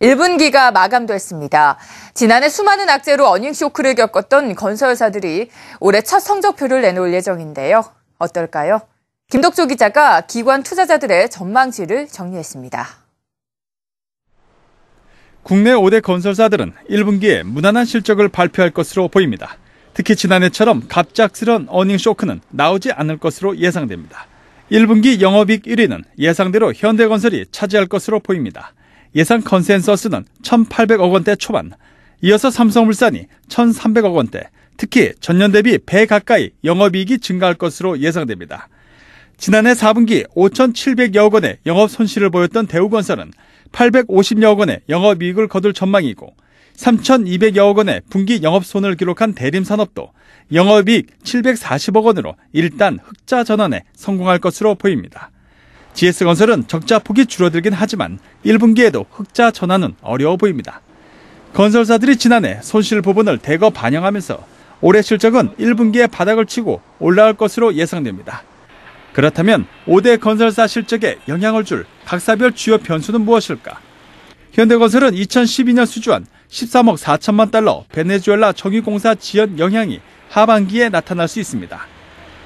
1분기가 마감됐습니다. 지난해 수많은 악재로 어닝 쇼크를 겪었던 건설사들이 올해 첫 성적표를 내놓을 예정인데요. 어떨까요? 김덕조 기자가 기관 투자자들의 전망치를 정리했습니다. 국내 5대 건설사들은 1분기에 무난한 실적을 발표할 것으로 보입니다. 특히 지난해처럼 갑작스런 어닝 쇼크는 나오지 않을 것으로 예상됩니다. 1분기 영업이익 1위는 예상대로 현대건설이 차지할 것으로 보입니다. 예상 컨센서스는 1,800억 원대 초반, 이어서 삼성물산이 1,300억 원대, 특히 전년 대비 배 가까이 영업이익이 증가할 것으로 예상됩니다. 지난해 4분기 5,700여억 원의 영업 손실을 보였던 대우건설은 850여억 원의 영업이익을 거둘 전망이고 3,200여억 원의 분기 영업손을 기록한 대림산업도 영업이익 740억 원으로 일단 흑자 전환에 성공할 것으로 보입니다. GS건설은 적자 폭이 줄어들긴 하지만 1분기에도 흑자 전환은 어려워 보입니다. 건설사들이 지난해 손실 부분을 대거 반영하면서 올해 실적은 1분기에 바닥을 치고 올라올 것으로 예상됩니다. 그렇다면 5대 건설사 실적에 영향을 줄 각사별 주요 변수는 무엇일까? 현대건설은 2012년 수주한 13억 4천만 달러 베네수엘라 정유공사 지연 영향이 하반기에 나타날 수 있습니다.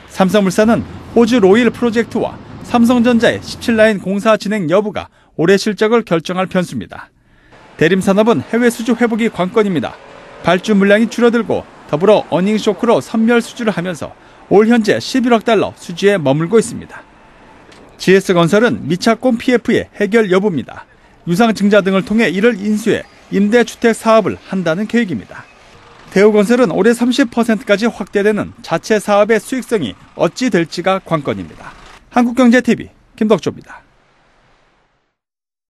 삼성물산은 호주 로일 프로젝트와 삼성전자의 17라인 공사 진행 여부가 올해 실적을 결정할 변수입니다. 대림산업은 해외 수주 회복이 관건입니다. 발주 물량이 줄어들고 더불어 어닝 쇼크로 선멸 수주를 하면서 올 현재 11억 달러 수주에 머물고 있습니다. GS건설은 미차권 PF의 해결 여부입니다. 유상증자 등을 통해 이를 인수해 임대주택 사업을 한다는 계획입니다. 대우건설은 올해 30%까지 확대되는 자체 사업의 수익성이 어찌 될지가 관건입니다. 한국경제TV 김덕조입니다.